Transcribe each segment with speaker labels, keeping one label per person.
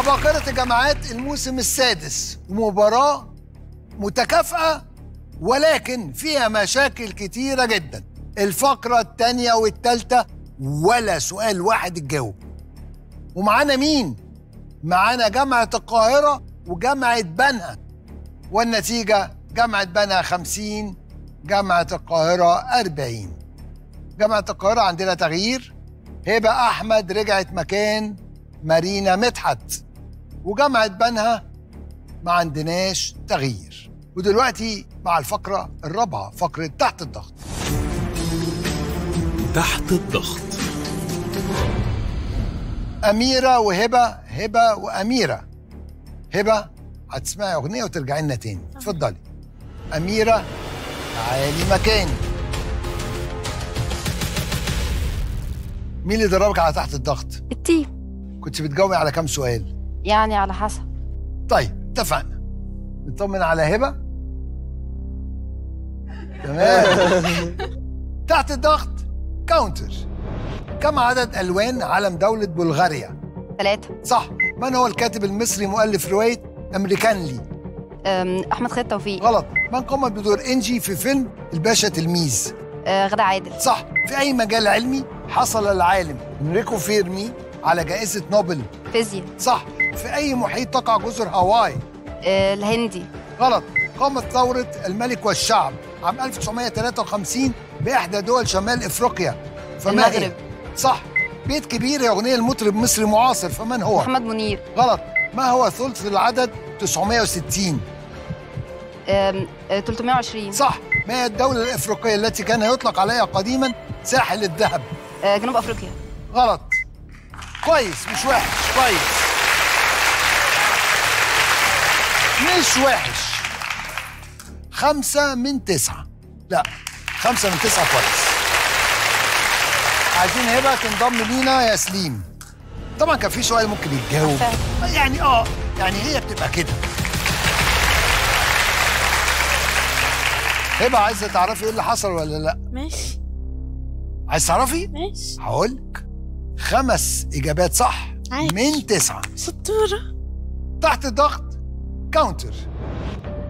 Speaker 1: عباقرة الجامعات الموسم السادس. ومباراة متكافئة ولكن فيها مشاكل كتيرة جدا. الفقرة التانية والتالتة ولا سؤال واحد اتجاوب ومعانا مين؟ معانا جامعة القاهرة وجامعة بنها. والنتيجة جامعة بنها 50 جامعة القاهرة 40 جامعة القاهرة عندنا تغيير. هبة أحمد رجعت مكان مارينا مدحت. وجامعة بنها ما عندناش تغيير. ودلوقتي مع الفقرة الرابعة فقرة تحت الضغط.
Speaker 2: تحت الضغط.
Speaker 1: أميرة وهبة هبة وأميرة. هبة هتسمعي أغنية وترجعي لنا تاني. اتفضلي. أميرة تعالي مكاني مين اللي دربك على تحت الضغط؟
Speaker 3: ال team.
Speaker 1: كنت بتجاوبي على كام سؤال؟
Speaker 3: يعني على حسب.
Speaker 1: طيب اتفقنا. نطمن على هبة؟ تمام. تحت الضغط counter كم عدد ألوان علم دولة بلغاريا؟
Speaker 3: ثلاثة
Speaker 1: صح. من هو الكاتب المصري مؤلف رواية أمريكانلي؟
Speaker 3: أم، أحمد خالد توفيق.
Speaker 1: غلط. من قام بدور إنجي في فيلم الباشا تلميذ؟
Speaker 3: أه، غدا عادل.
Speaker 1: صح. في أي مجال علمي حصل العالم إنريكو فيرمي على جائزة نوبل؟
Speaker 3: فيزياء.
Speaker 1: صح. في أي محيط تقع جزر هاواي؟
Speaker 3: أه، الهندي.
Speaker 1: غلط. قامت ثورة الملك والشعب عام 1953 بإحدى دول شمال إفريقيا. فما؟
Speaker 3: المغرب.
Speaker 1: صح. بيت كبير هي أغنية لمطرب مصري معاصر. فمن هو؟
Speaker 3: محمد منير.
Speaker 1: غلط. ما هو ثلث العدد؟ 960
Speaker 3: أم، أه، 320
Speaker 1: صح. ما هي الدولة الإفريقية التي كان يطلق عليها قديما ساحل الذهب؟
Speaker 3: أه، جنوب أفريقيا.
Speaker 1: غلط. كويس. مش وحش. كويس. مش وحش. خمسة من تسعة. لا خمسة من تسعة كويس. عايزين هبة تنضم لينا يا سليم. طبعا كان في سؤال ممكن يتجاوب. يعني آه يعني هي بتبقى كده. هبة عايزة تعرفي إيه اللي حصل ولا لأ؟
Speaker 4: ماشي.
Speaker 1: عايز تعرفي؟
Speaker 4: ماشي.
Speaker 1: هقولك خمس إجابات صح
Speaker 4: عايش.
Speaker 1: من تسعة.
Speaker 4: شطورة
Speaker 1: تحت الضغط كاونتر.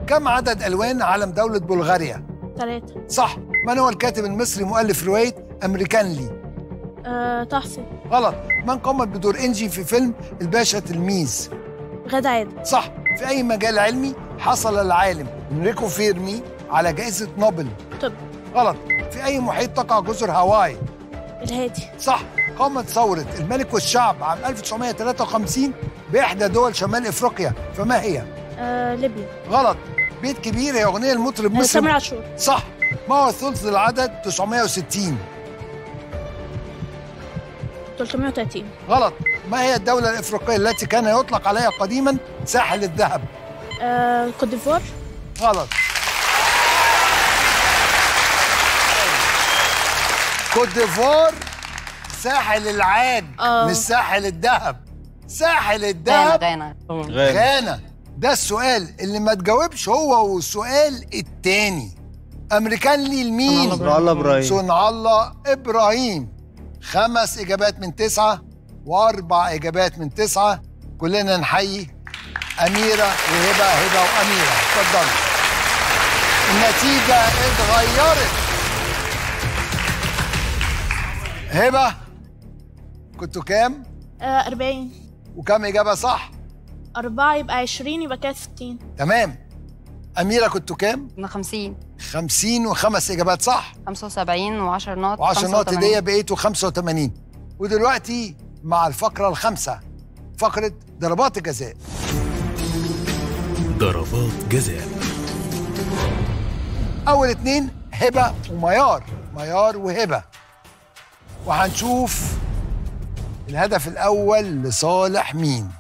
Speaker 1: كم عدد ألوان علم دولة بلغاريا؟
Speaker 4: ثلاثة
Speaker 1: صح. من هو الكاتب المصري مؤلف رواية أمريكان لي؟
Speaker 4: آه تحفة
Speaker 1: غلط. من قامت بدور إنجي في فيلم الباشا تلميذ؟
Speaker 4: غدا عادل.
Speaker 1: صح. في أي مجال علمي حصل العالم إنريكو فيرمي على جائزة نوبل؟
Speaker 4: طب.
Speaker 1: غلط. في أي محيط تقع جزر هاواي؟
Speaker 4: الهادي
Speaker 1: صح. قامت ثورة الملك والشعب عام 1953 بإحدى دول شمال إفريقيا. فما هي؟
Speaker 4: آه ليبيا.
Speaker 1: غلط. بيت كبير هي أغنية المطرب
Speaker 4: آه، تامر
Speaker 1: مصر
Speaker 4: عاشور.
Speaker 1: صح. ما هو ثلث العدد؟ 960
Speaker 4: 330
Speaker 1: غلط. ما هي الدولة الإفريقية التي كان يطلق عليها قديما ساحل الذهب؟
Speaker 4: آه كوت ديفوار.
Speaker 1: غلط. كوت ديفوار ساحل العاج
Speaker 4: آه.
Speaker 1: مش ساحل الذهب. ساحل
Speaker 3: غانا
Speaker 1: الذهب
Speaker 3: غانا.
Speaker 1: غانا. ده السؤال اللي ما تجاوبش هو والسؤال التاني. أمريكان لي لمين؟
Speaker 5: صنع الله إبراهيم.
Speaker 1: صنع الله إبراهيم. خمس إجابات من تسعة وأربع إجابات من تسعة. كلنا نحيي أميرة وهبة هبة وأميرة. اتفضلوا النتيجة اتغيرت. هبة كنتوا كام؟
Speaker 4: آه 40
Speaker 1: وكام إجابة صح؟
Speaker 4: أربعة يبقى 20 يبقى كده 60
Speaker 1: تمام. أميرة كنتوا كام؟
Speaker 3: من 50
Speaker 1: 50 وخمس إجابات صح؟
Speaker 3: 75 و10 نقط
Speaker 1: و10 نقط
Speaker 3: 85.
Speaker 1: هدية بقيتوا 85 ودلوقتي مع الفقرة الخامسة فقرة ضربات الجزاء
Speaker 2: ضربات جزاء.
Speaker 1: أول اتنين هبة وميار. ميار وهبة. وهنشوف الهدف الأول لصالح مين؟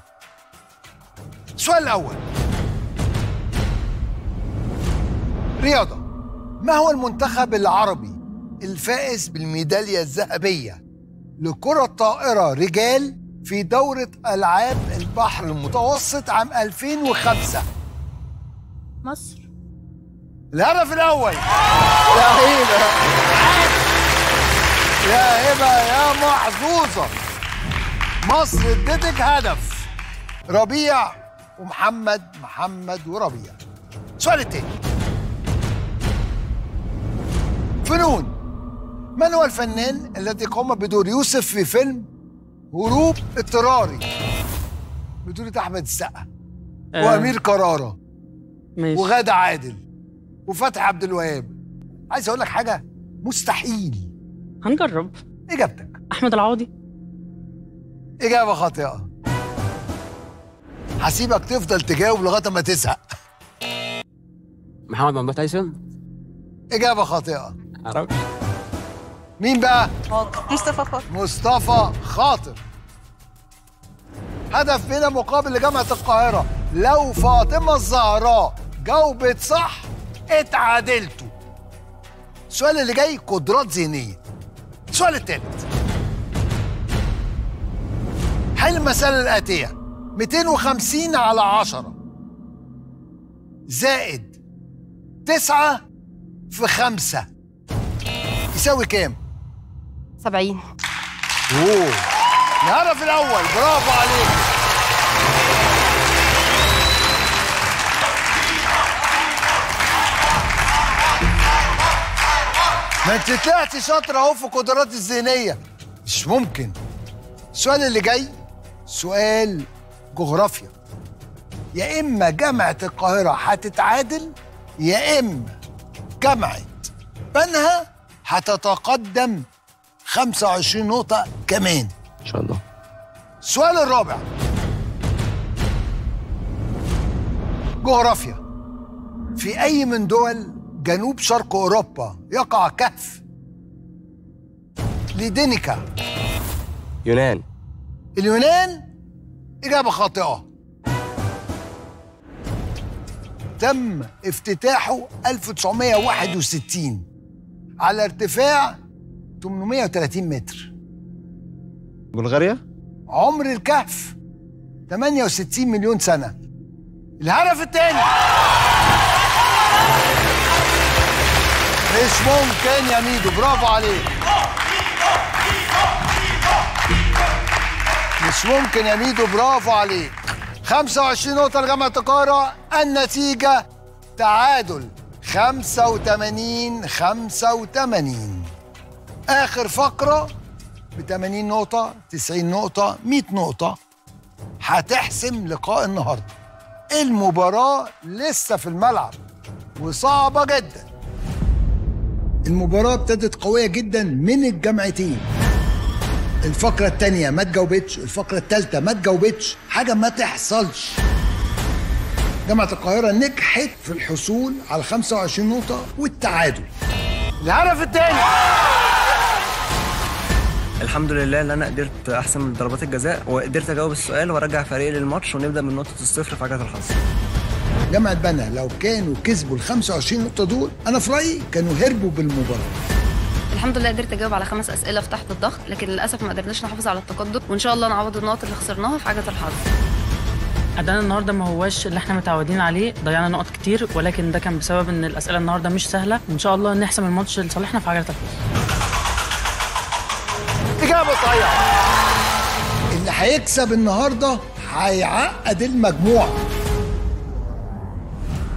Speaker 1: السؤال الأول. رياضة ما هو المنتخب العربي الفائز بالميدالية الذهبية لكرة طائرة رجال في دورة ألعاب البحر المتوسط عام 2005
Speaker 4: مصر.
Speaker 1: الهدف الأول. يا هبة يا هبة يا محظوظة مصر ادتك هدف. ربيع ومحمد محمد وربيع. السؤال التاني فنون. من هو الفنان الذي قام بدور يوسف في فيلم هروب اضطراري؟ بطولة أحمد السقا
Speaker 5: آه،
Speaker 1: وأمير كرارة
Speaker 5: ماشي.
Speaker 1: وغادة عادل وفتحي عبد الوهاب. عايز أقول لك حاجة مستحيل.
Speaker 5: هنجرب.
Speaker 1: إجابتك.
Speaker 5: أحمد العوضي.
Speaker 1: إجابة خاطئة. هسيبك تفضل تجاوب لغاية ما تزهق.
Speaker 6: محمد ممدوح تايسون؟
Speaker 1: إجابة خاطئة.
Speaker 6: معرفش
Speaker 1: مين بقى؟
Speaker 3: مصطفى خاطر
Speaker 1: مصطفى خاطر هدف بلا مقابل لجامعة القاهرة. لو فاطمة الزهراء جاوبت صح اتعادلتوا. السؤال اللي جاي قدرات ذهنية. السؤال الثالث حل المسألة الآتية 250 على 10 زائد 9 في 5 يساوي كام؟
Speaker 3: 70
Speaker 1: أوه. الهدف الأول. برافو عليك. ما انت طلعت شاطر أهو في قدرات الذهنية. مش ممكن. السؤال اللي جاي سؤال جغرافيا. يا إما جامعة القاهرة هتتعادل يا إما جامعة بنها هتتقدم 25 نقطة كمان.
Speaker 6: إن شاء الله.
Speaker 1: السؤال الرابع. جغرافيا. في أي من دول جنوب شرق أوروبا يقع كهف؟ لدينيكا.
Speaker 6: يونان
Speaker 1: اليونان؟ إجابة خاطئة. تم افتتاحه 1961 على ارتفاع 830 متر.
Speaker 6: بلغاريا؟
Speaker 1: عمر الكهف 68 مليون سنة. الهدف الثاني. مش ممكن يا ميدو برافو عليك. مش ممكن يا ميدو برافو عليك. 25 نقطة لجامعة القاهرة النتيجة تعادل 85 85 آخر فقرة ب 80 نقطة 90 نقطة 100 نقطة. هتحسم لقاء النهاردة. المباراة لسه في الملعب وصعبة جدا. المباراة ابتدت قوية جدا من الجامعتين. الفقرة التانية ما تجاوبتش الفقرة التالتة ما تجاوبتش. حاجة ما تحصلش. جامعة القاهرة نجحت في الحصول على 25 نقطة والتعادل. الهدف الثاني
Speaker 7: الحمد لله إن أنا قدرت أحسن من ضربات الجزاء وقدرت أجاوب السؤال وأرجع فريقي للماتش ونبدأ من نقطة الصفر في عجله الحظ.
Speaker 1: جامعة بنها لو كانوا كسبوا ال 25 نقطة دول أنا في رأيي كانوا هربوا بالمباراة.
Speaker 3: الحمد لله قدرت أجاوب على خمس أسئلة في تحت الضغط لكن للأسف ما قدرناش نحافظ على التقدم. وإن شاء الله نعوض النقط اللي خسرناها في عجله الحظ.
Speaker 5: أدانا النهارده ما هواش اللي إحنا متعودين عليه ضيعنا نقط كتير ولكن ده كان بسبب إن الأسئلة النهارده مش سهلة. وإن شاء الله نحسم الماتش لصالحنا في عجله الفوز
Speaker 1: إجابة صحيحة. اللي هيكسب النهاردة هيعقد المجموعة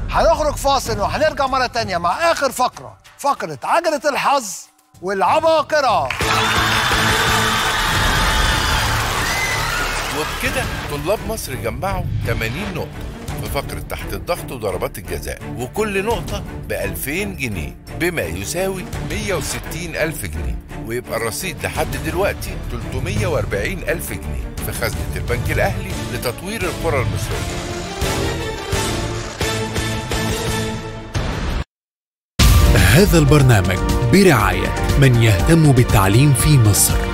Speaker 1: هنخرج فاصل وهنرجع مرة تانية مع آخر فقرة فقرة عجلة الحظ. والعباقرة.
Speaker 8: وبكده طلاب مصر جمعوا 80 نقطة في فقرة تحت الضغط وضربات الجزاء وكل نقطة ب 2000 جنيه بما يساوي 160 ألف جنيه ويبقى الرصيد لحد دلوقتي 340 ألف جنيه في خزنة البنك الأهلي لتطوير القرى المصرية.
Speaker 2: هذا البرنامج برعاية من يهتم بالتعليم في مصر.